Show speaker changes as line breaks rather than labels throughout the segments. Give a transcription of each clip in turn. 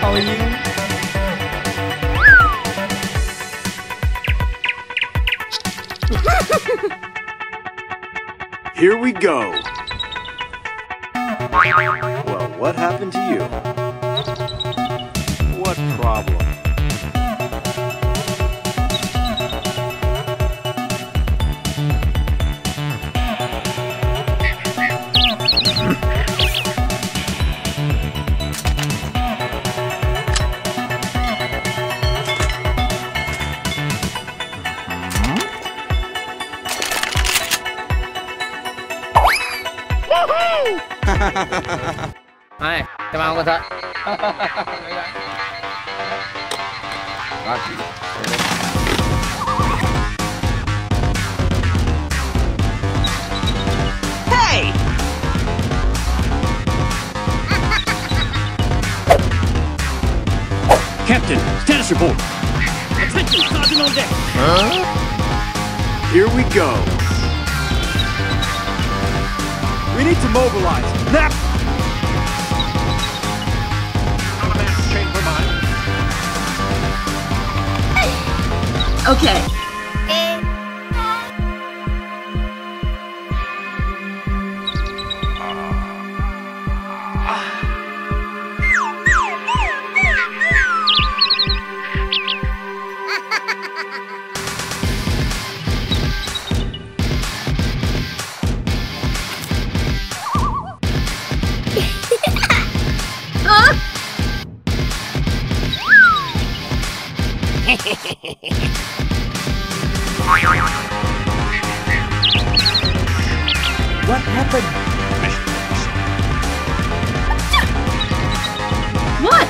How are you?
Here we go. Well, what happened to you? What problem?
Này, cho mà không cẩn.
Captain, status report. Attention, Sergeant on deck.
Here we go. We need to mobilize. Now!
Okay.
What happened?
What?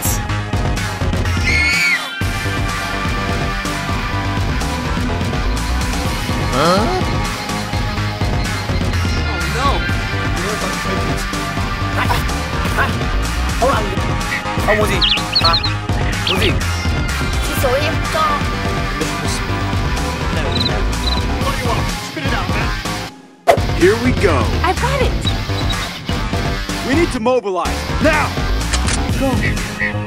Ông muốn gì? Hả? Muốn gì?
Chỉ số
What do you want? Spit it out, man.
Here we go.
I've got it
We need to mobilize. Now!
plan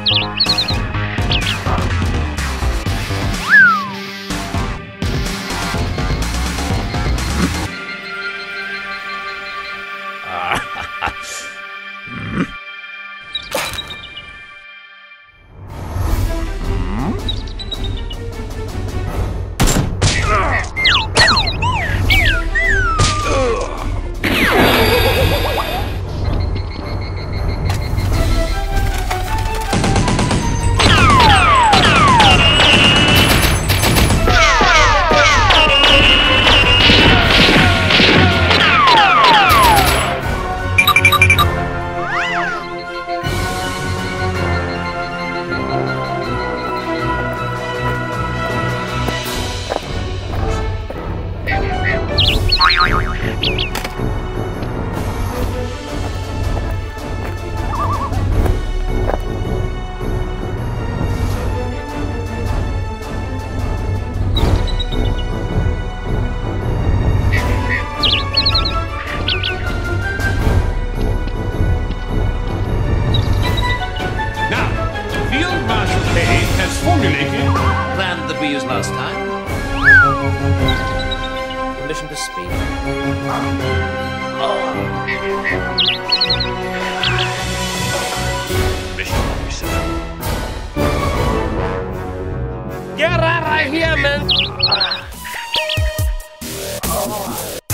What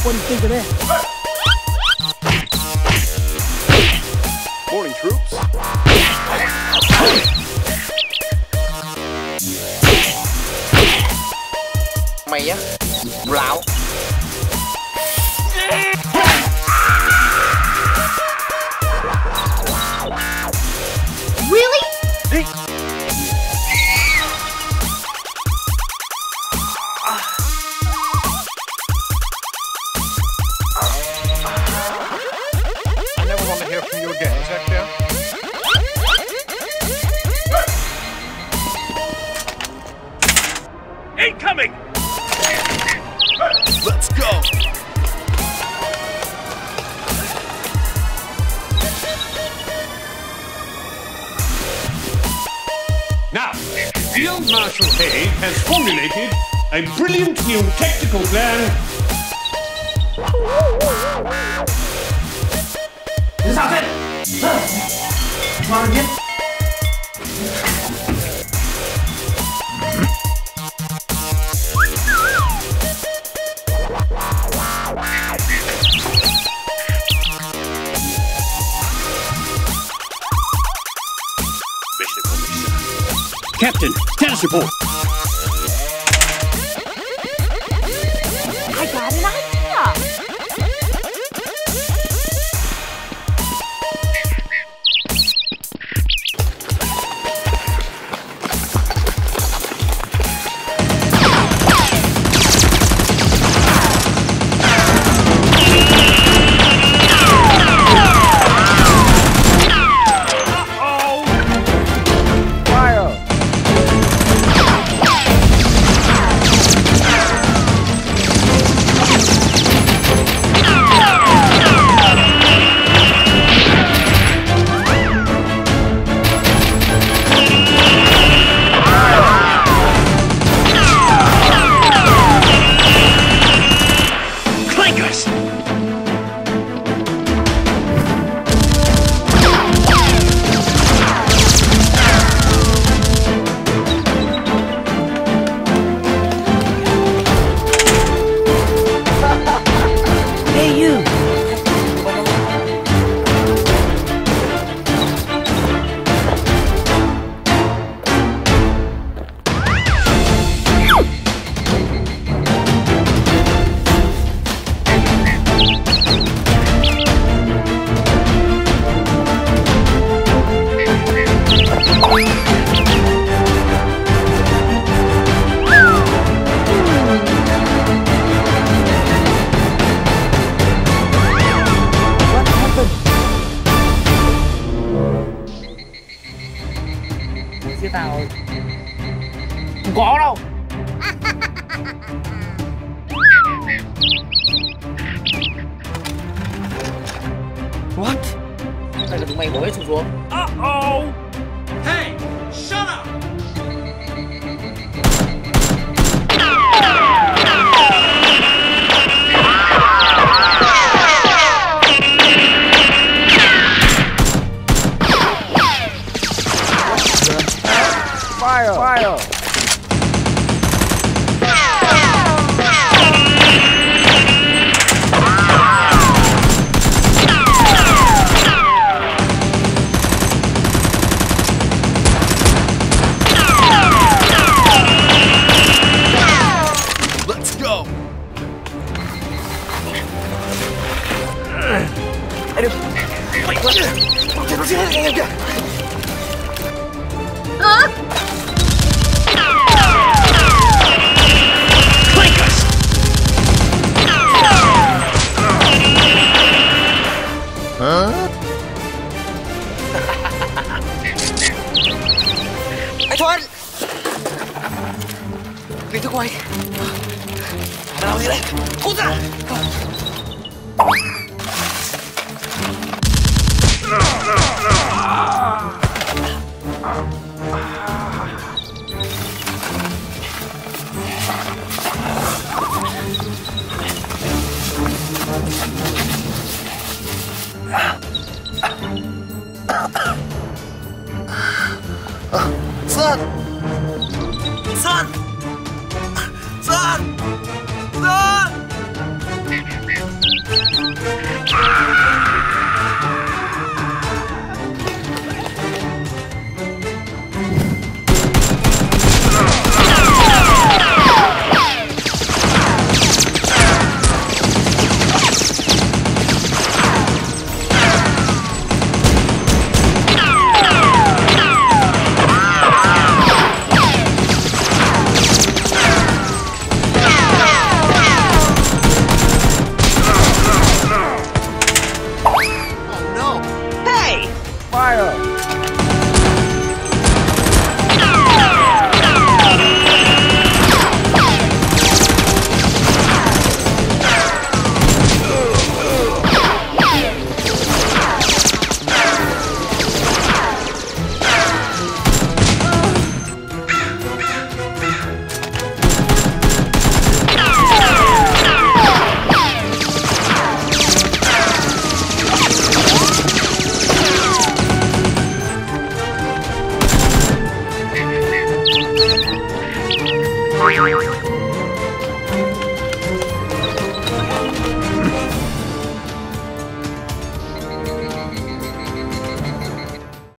do
you think of that?
Morning, troops.
Mày á, lão.
From you again. Is that clear? Incoming!
Let's go.
Now, Field Marshal Haig has formulated a brilliant new tactical plan.
Mission officer.
Captain, status report.
Tao không có đâu. What? Đây là tụi mày bổ hết xuống xuống.
Uh-oh!
Fire!
Son! Son! Son! Son!